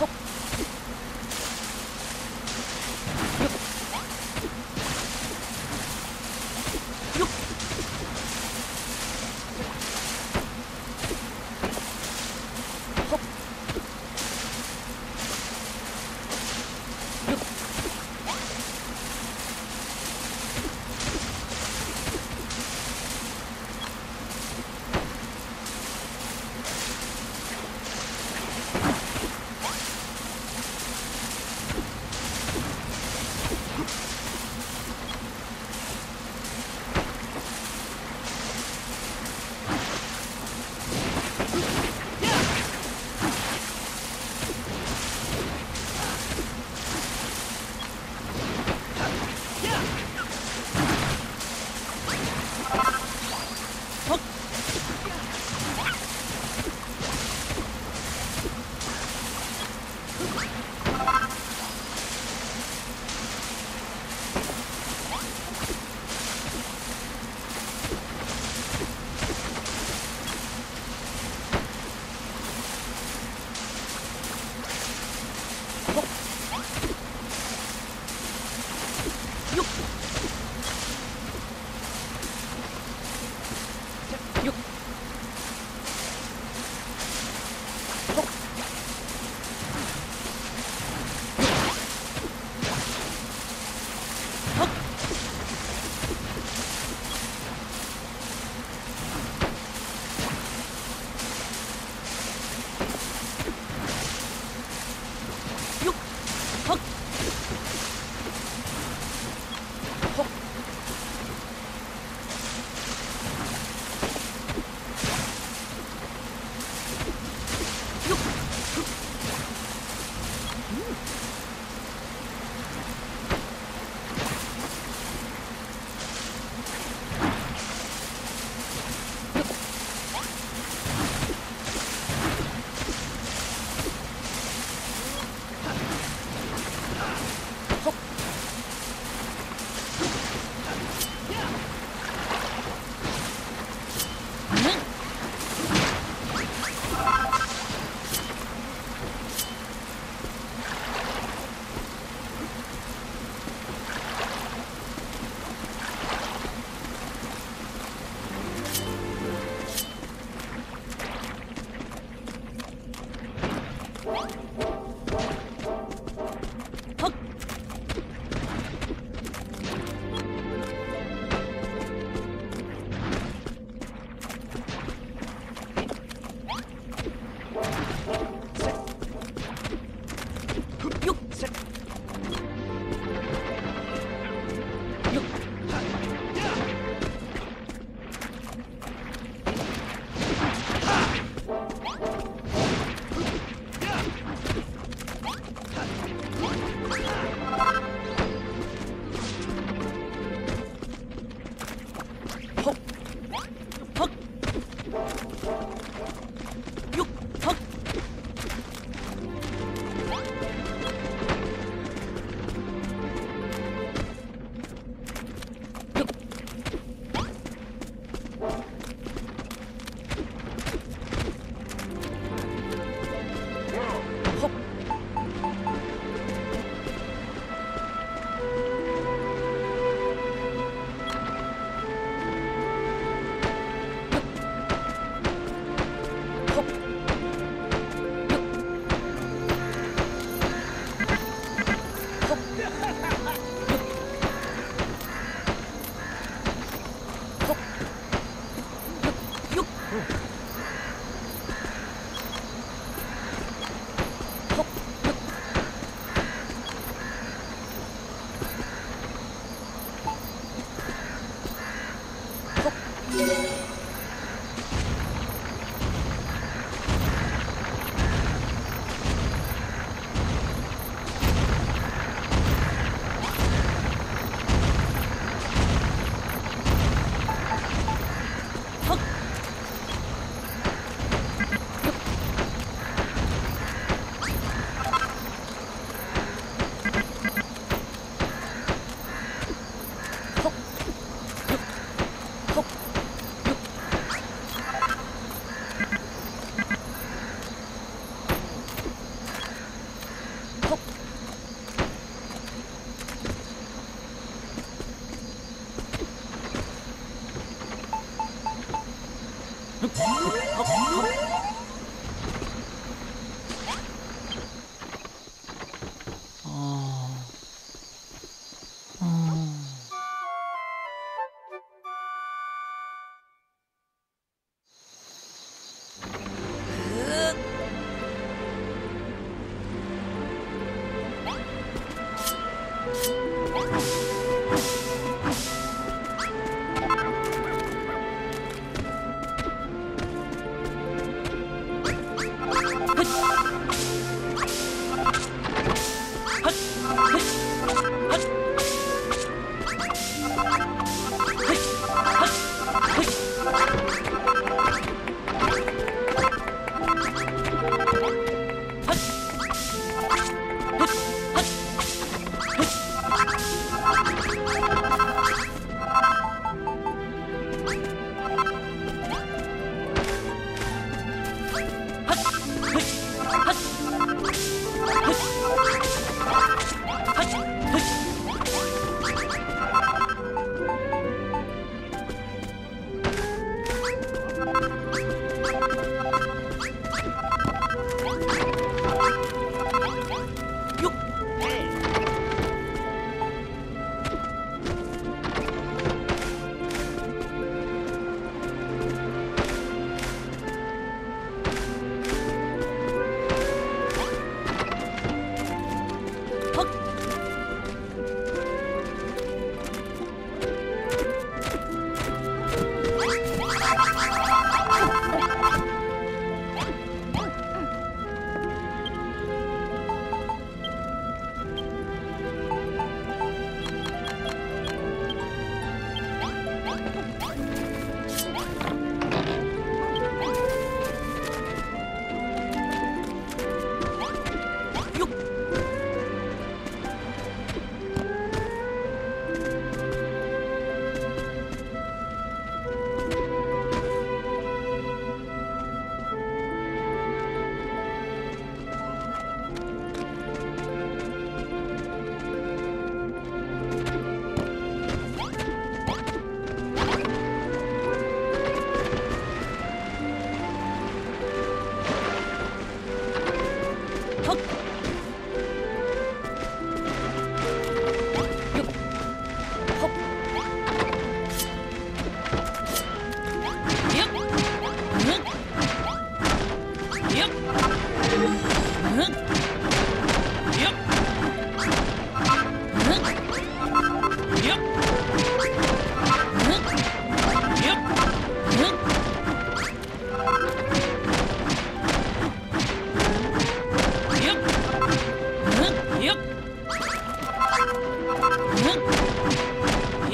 Hốc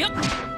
よ。っ